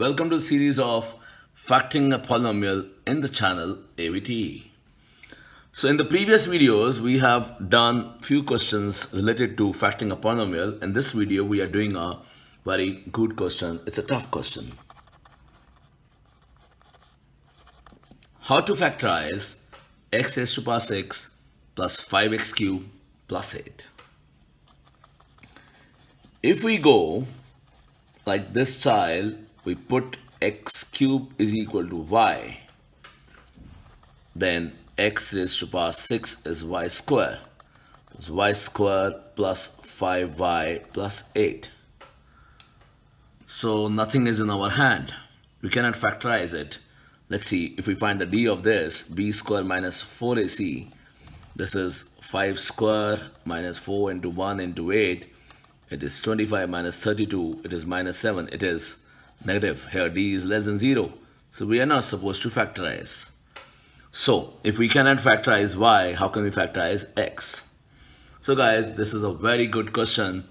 Welcome to the series of factoring a polynomial in the channel AVTE. So in the previous videos, we have done few questions related to factoring a polynomial. In this video, we are doing a very good question. It's a tough question. How to factorize x raised to power 6 plus 5x cubed plus 8. If we go like this style, we put x cube is equal to y, then x raised to power 6 is y square. It's y square plus 5y plus 8. So nothing is in our hand. We cannot factorize it. Let's see if we find the d of this, b square minus 4ac. This is 5 square minus 4 into 1 into 8. It is 25 minus 32. It is minus 7. It is negative. Here d is less than 0. So we are not supposed to factorize. So if we cannot factorize y, how can we factorize x? So guys, this is a very good question.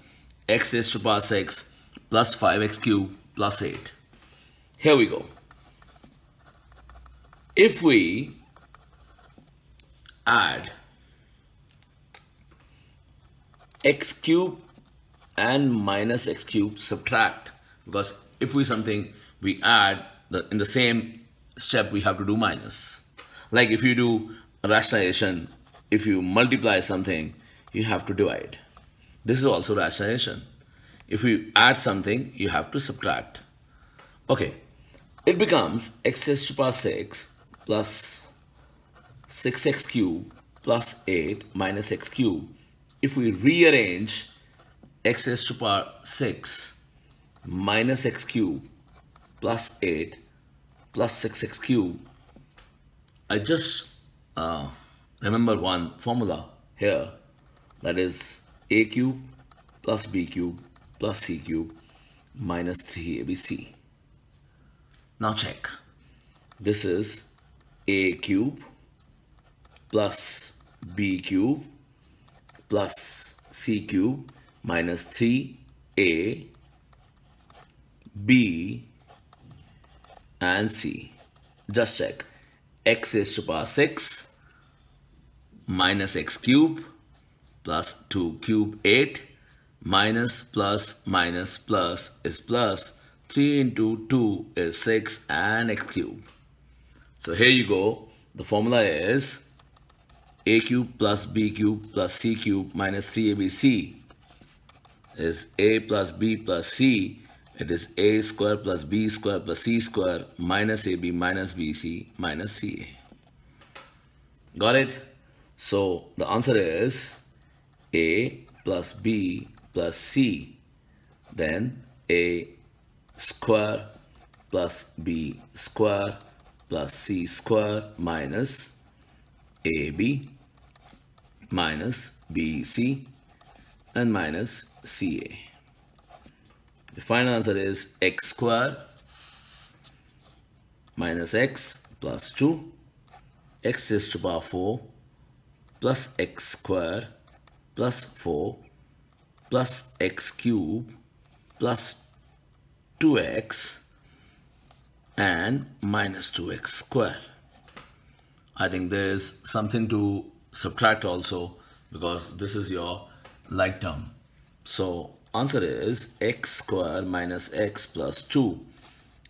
x raised to power 6 plus 5x cubed plus 8. Here we go. If we add x cube and minus x cube subtract because if we something we add the in the same step we have to do minus. Like if you do rationalization if you multiply something you have to divide. This is also rationalization. If you add something you have to subtract. Okay. It becomes x raised to power 6 plus 6x cube plus 8 minus x cube if we rearrange x raised to power 6 minus x cube plus 8 plus 6x cube, I just uh, remember one formula here that is a cube plus b cube plus c cube minus 3abc. Now check. This is a cube plus b cube plus c cube minus 3a b and c. Just check. X raised to power 6 minus x cube plus 2 cube 8 minus plus minus plus is plus. 3 into 2 is 6 and x cube. So here you go. The formula is a cube plus b cube plus c cube minus 3abc is a plus b plus c it is a square plus b square plus c square minus ab minus bc minus ca. Got it? So the answer is a plus b plus c. Then a square plus b square plus c square minus ab minus bc and minus ca. The final answer is x square minus x plus 2 x is to power 4 plus x square plus 4 plus x cube plus 2x and minus 2x square. I think there's something to subtract also because this is your like term. So Answer is x square minus x plus 2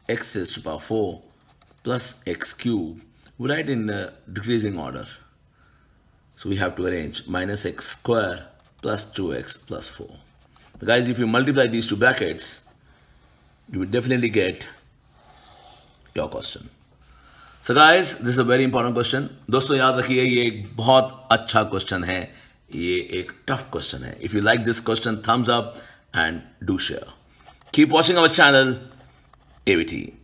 x raised to power 4 plus x cube. We write in the decreasing order. So we have to arrange minus x square plus 2x plus 4. So guys, if you multiply these two brackets, you will definitely get your question. So guys, this is a very important question. दोस्तों याद रखिए ये एक बहुत अच्छा question है ये एक टफ क्वेश्चन है if you like this question Thums up and do share. Keep watching our channel, AVTE.